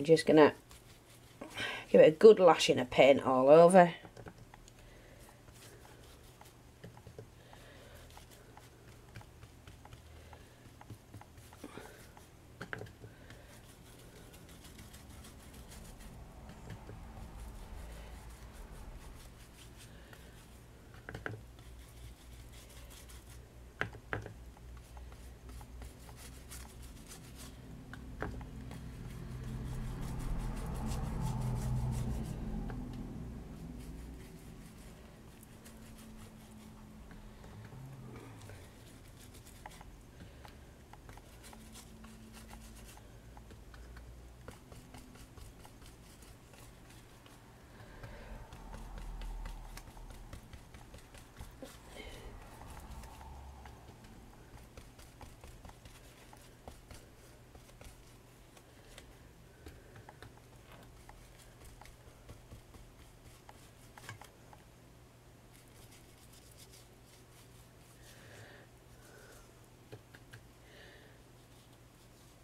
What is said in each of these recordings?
I'm just going to give it a good lashing of paint all over.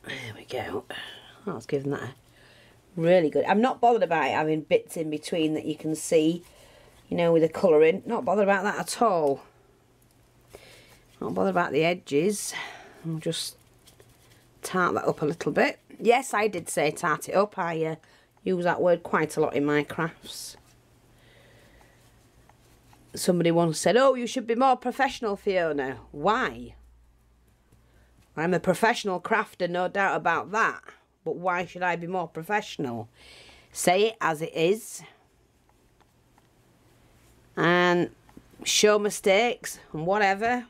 There go. That's giving that a really good. I'm not bothered about it having bits in between that you can see, you know, with the colouring. Not bothered about that at all. Not bothered about the edges. I'll just tart that up a little bit. Yes, I did say tart it up. I uh, use that word quite a lot in my crafts. Somebody once said, oh, you should be more professional, Fiona. Why? I'm a professional crafter, no doubt about that. But why should I be more professional? Say it as it is. And show mistakes and whatever.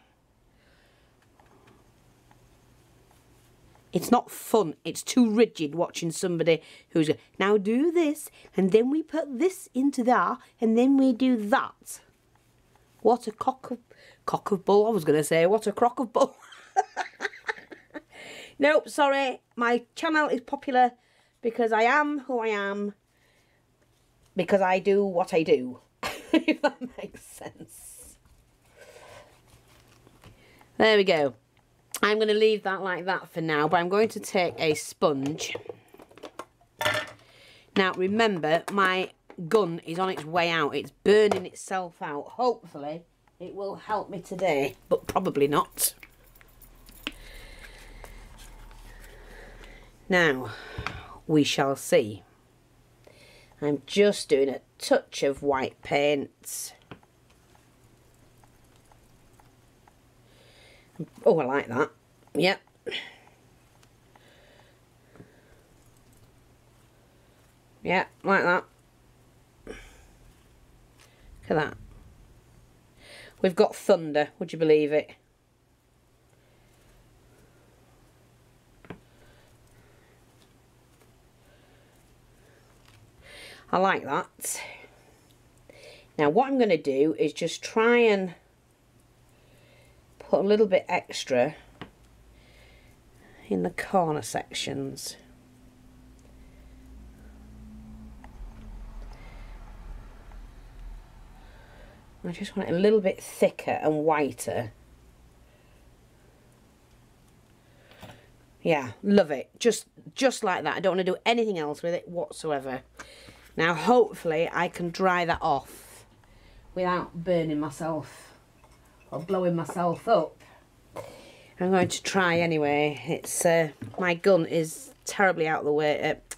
It's not fun. It's too rigid watching somebody who's now do this and then we put this into that and then we do that. What a cock of cock of bull. I was going to say what a crock of bull. Nope, sorry. My channel is popular because I am who I am. Because I do what I do. if that makes sense. There we go. I'm going to leave that like that for now. But I'm going to take a sponge. Now, remember, my gun is on its way out. It's burning itself out. Hopefully, it will help me today. But probably not. Now, we shall see. I'm just doing a touch of white paint. Oh, I like that. Yep. Yeah, like that. Look at that. We've got thunder, would you believe it? I like that. Now what I'm going to do is just try and put a little bit extra in the corner sections. I just want it a little bit thicker and whiter. Yeah, love it. Just just like that. I don't want to do anything else with it whatsoever. Now hopefully I can dry that off without burning myself or blowing myself up. I'm going to try anyway. It's uh, My gun is terribly out of the way. Uh,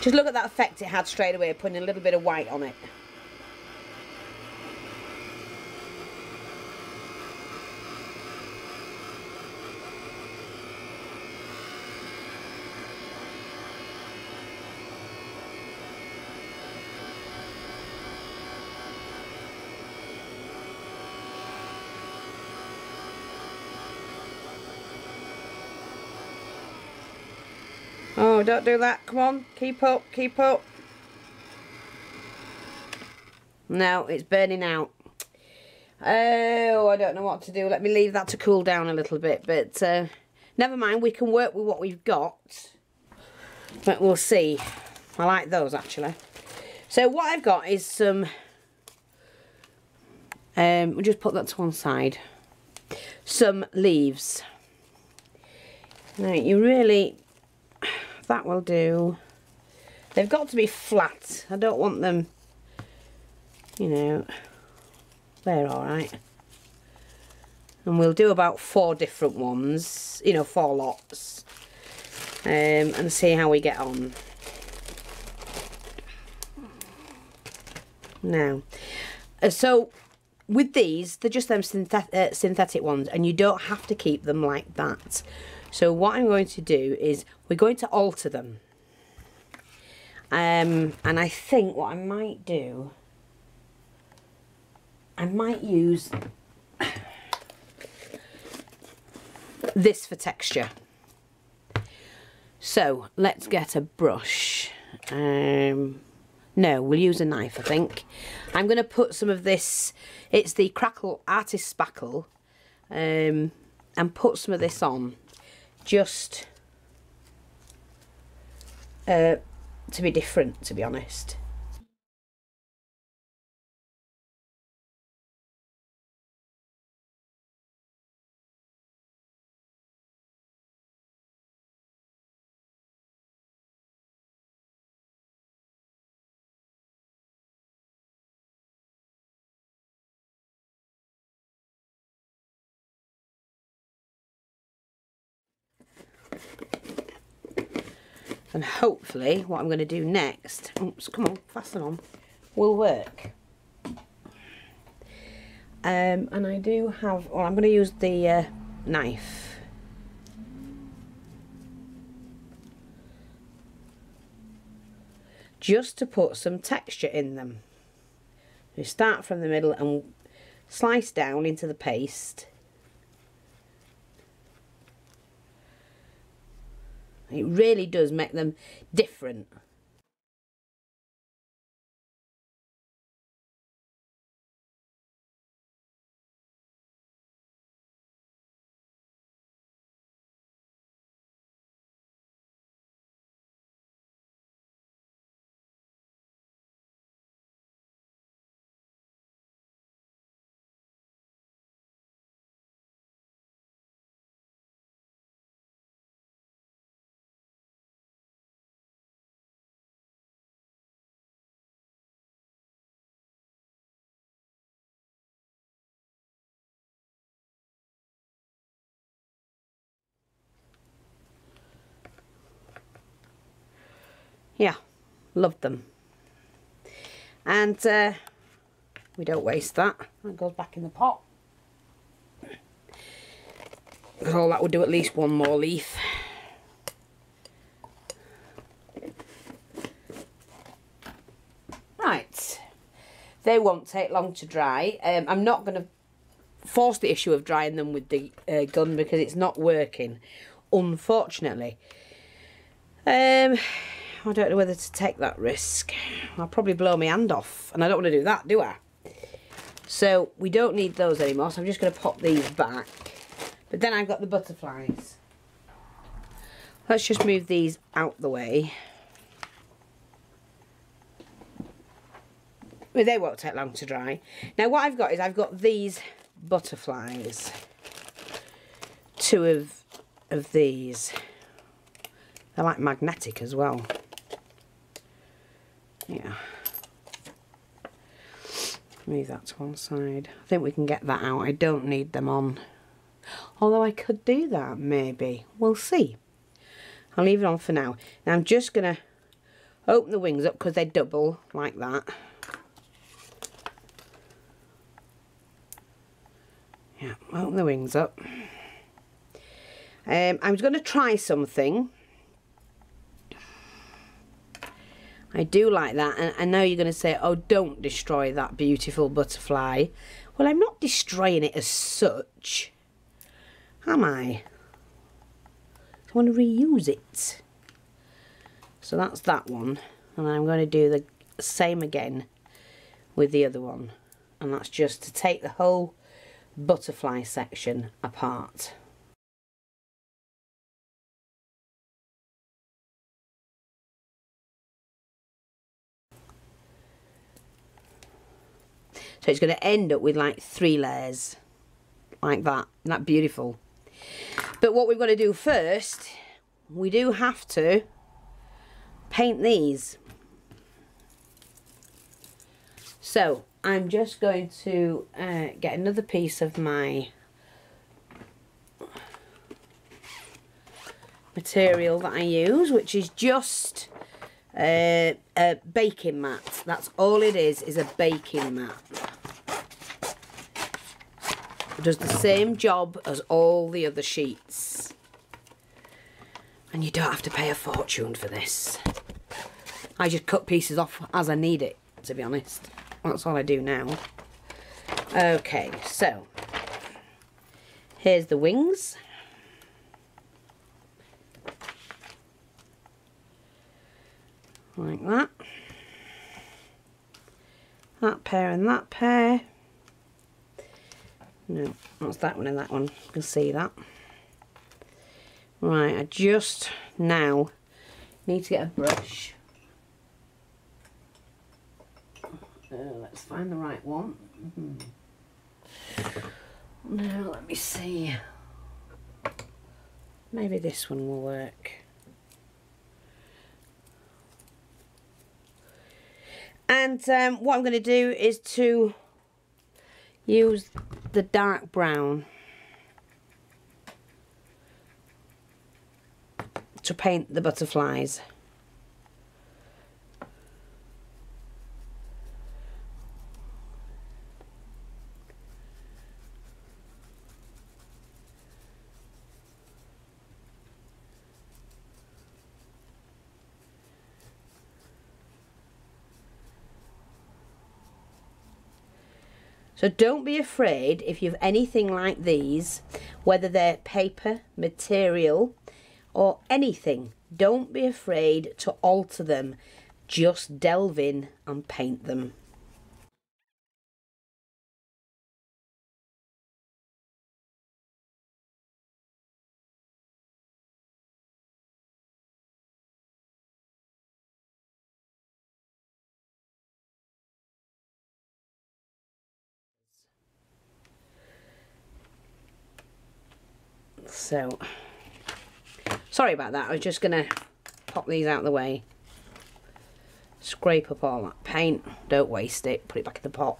Just look at that effect it had straight away, putting a little bit of white on it. Oh, don't do that. Come on. Keep up. Keep up. No, it's burning out. Oh, I don't know what to do. Let me leave that to cool down a little bit. But uh, never mind, we can work with what we've got. But we'll see. I like those actually. So what I've got is some, um, we'll just put that to one side. Some leaves. Now you really, that will do. They've got to be flat. I don't want them, you know, they're alright. And we'll do about four different ones, you know, four lots. Um, and see how we get on. Now, uh, so with these, they're just them synthet uh, synthetic ones and you don't have to keep them like that. So what I'm going to do is we're going to alter them. Um, and I think what I might do, I might use this for texture. So let's get a brush. Um, no, we'll use a knife, I think. I'm going to put some of this, it's the Crackle Artist Spackle, um, and put some of this on, just uh, to be different, to be honest. And hopefully what I'm going to do next oops come on fasten on will work. Um, and I do have well I'm going to use the uh, knife. Just to put some texture in them. We start from the middle and slice down into the paste It really does make them different. Yeah loved them. And uh, we don't waste that. That goes back in the pot. Because all that would do at least one more leaf. Right. They won't take long to dry. Um, I'm not going to force the issue of drying them with the uh, gun because it's not working unfortunately. Um I don't know whether to take that risk. I'll probably blow my hand off, and I don't want to do that, do I? So we don't need those anymore, so I'm just going to pop these back. But then I've got the butterflies. Let's just move these out the way. Well, they won't take long to dry. Now what I've got is I've got these butterflies. Two of, of these. They're like magnetic as well yeah. Move that to one side. I think we can get that out. I don't need them on. Although I could do that maybe. We'll see. I'll leave it on for now. Now I'm just gonna open the wings up because they're double like that. Yeah open the wings up. Um, I was going to try something I do like that. And I know you're going to say, oh, don't destroy that beautiful butterfly. Well, I'm not destroying it as such, am I? I want to reuse it. So that's that one. And I'm going to do the same again with the other one. And that's just to take the whole butterfly section apart. So it's going to end up with like three layers. Like that. Isn't that beautiful? But what we've got to do first, we do have to paint these. So I'm just going to uh, get another piece of my material that I use, which is just uh, a baking mat. That's all it is, is a baking mat. Does the same job as all the other sheets. And you don't have to pay a fortune for this. I just cut pieces off as I need it, to be honest. That's all I do now. Okay, so here's the wings. Like that. That pair and that pair. No, that's that one and that one. You can see that. Right, I just now need to get a brush. Uh, let's find the right one. Mm -hmm. Now, let me see. Maybe this one will work. And um, what I'm going to do is to use the dark brown to paint the butterflies. So don't be afraid if you have anything like these, whether they're paper, material, or anything. Don't be afraid to alter them. Just delve in and paint them. So, sorry about that. I was just going to pop these out of the way. Scrape up all that paint. Don't waste it. Put it back in the pot.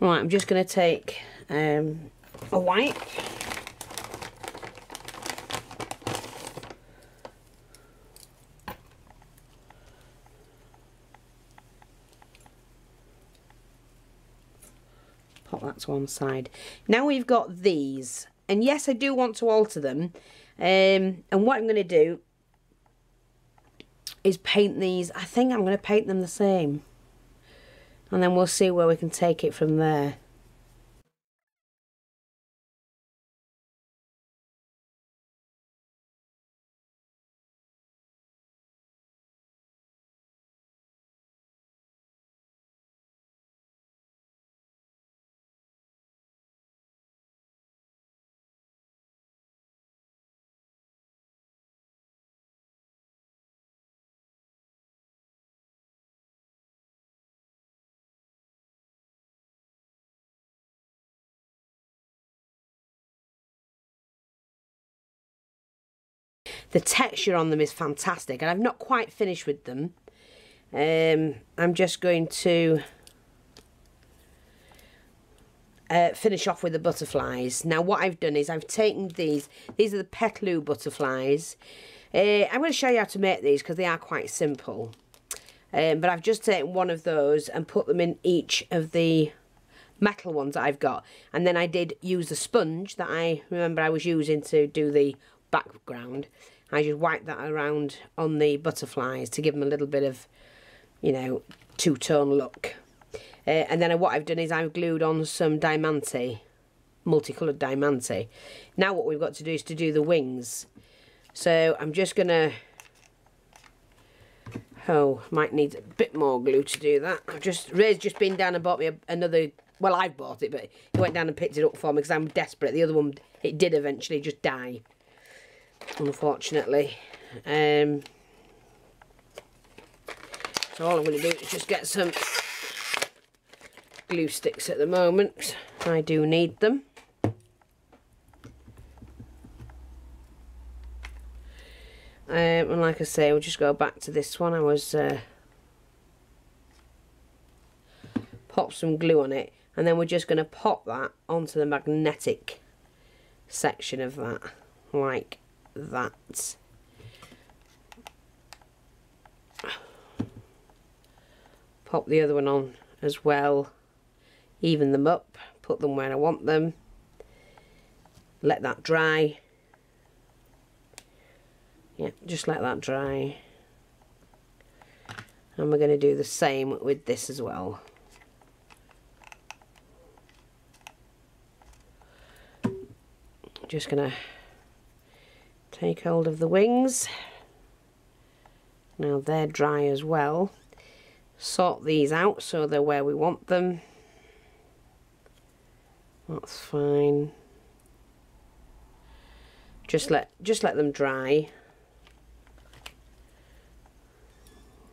Right, I'm just going to take um, a wipe one side. Now we've got these. And yes, I do want to alter them. Um, and what I'm going to do is paint these. I think I'm going to paint them the same. And then we'll see where we can take it from there. The texture on them is fantastic and I've not quite finished with them. Um, I'm just going to uh, finish off with the butterflies. Now what I've done is I've taken these, these are the Petaloo butterflies. Uh, I'm going to show you how to make these because they are quite simple. Um, but I've just taken one of those and put them in each of the metal ones that I've got. And then I did use the sponge that I remember I was using to do the background. I just wipe that around on the butterflies to give them a little bit of, you know, two-tone look. Uh, and then what I've done is I've glued on some Diamante, multicoloured Diamante. Now what we've got to do is to do the wings. So I'm just going to... Oh, might need a bit more glue to do that. I've just, Ray's just been down and bought me another... Well, I've bought it, but he went down and picked it up for me because I'm desperate. The other one, it did eventually just die. Unfortunately. Um, so all I'm going to do is just get some glue sticks at the moment. I do need them. Um, and like I say, we'll just go back to this one. I was uh, pop some glue on it and then we're just going to pop that onto the magnetic section of that like that. Pop the other one on as well, even them up, put them where I want them, let that dry. Yeah, just let that dry. And we're going to do the same with this as well. Just going to take hold of the wings. Now they're dry as well. Sort these out so they're where we want them. That's fine. Just let just let them dry.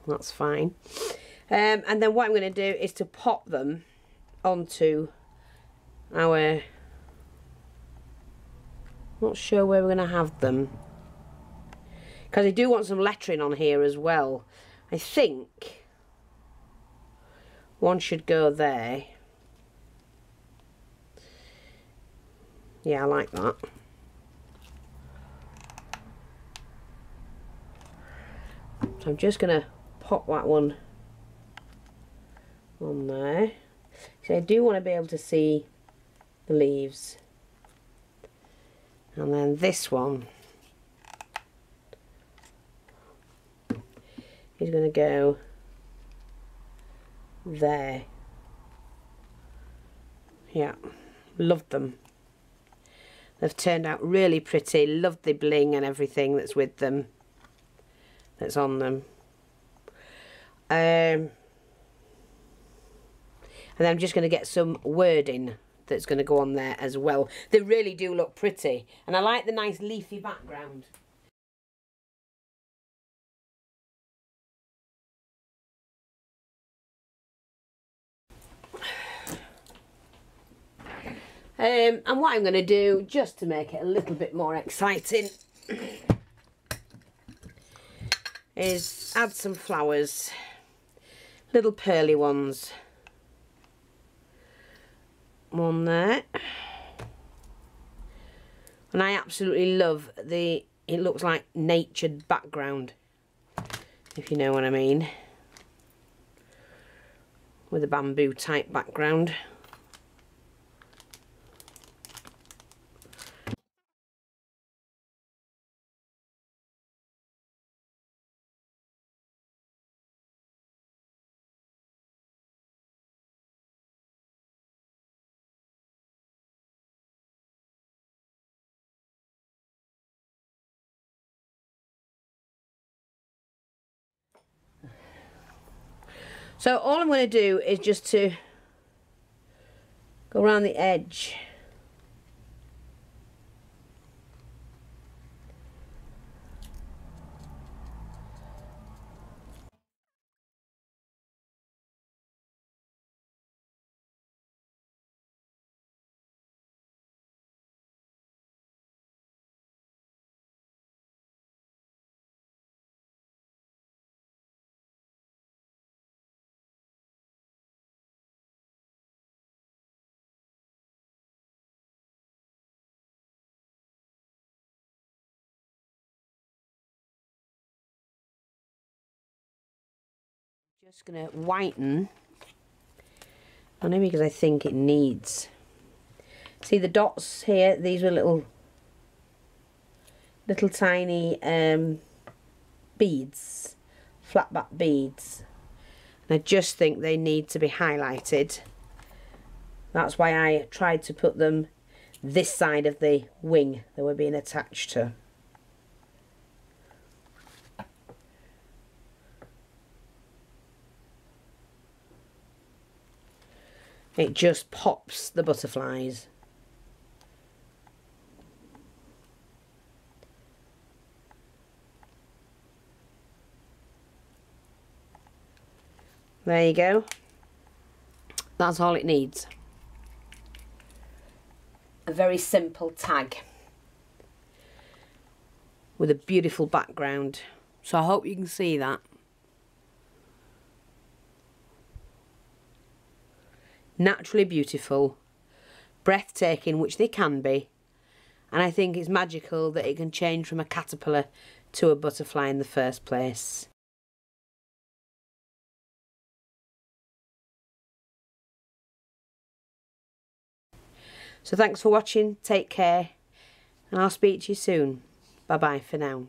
That's fine. Um, and then what I'm going to do is to pop them onto our not sure where we're going to have them. Because I do want some lettering on here as well. I think one should go there. Yeah, I like that. So I'm just going to pop that one on there. So I do want to be able to see the leaves and then this one. Is going to go there. Yeah love them. They've turned out really pretty. Love the bling and everything that's with them that's on them. Um, and then I'm just going to get some wording that's going to go on there as well. They really do look pretty. And I like the nice leafy background. Um, and what I'm going to do, just to make it a little bit more exciting, is add some flowers, little pearly ones one there and I absolutely love the it looks like natured background if you know what I mean. With a bamboo type background So all I'm going to do is just to go around the edge. Just going to whiten only because I think it needs. See the dots here? These were little, little tiny um, beads, flat back beads. And I just think they need to be highlighted. That's why I tried to put them this side of the wing that we're being attached to. it just pops the butterflies. There you go. That's all it needs. A very simple tag with a beautiful background. So I hope you can see that. Naturally beautiful, breathtaking, which they can be. And I think it's magical that it can change from a caterpillar to a butterfly in the first place. So thanks for watching, take care, and I'll speak to you soon. Bye bye for now.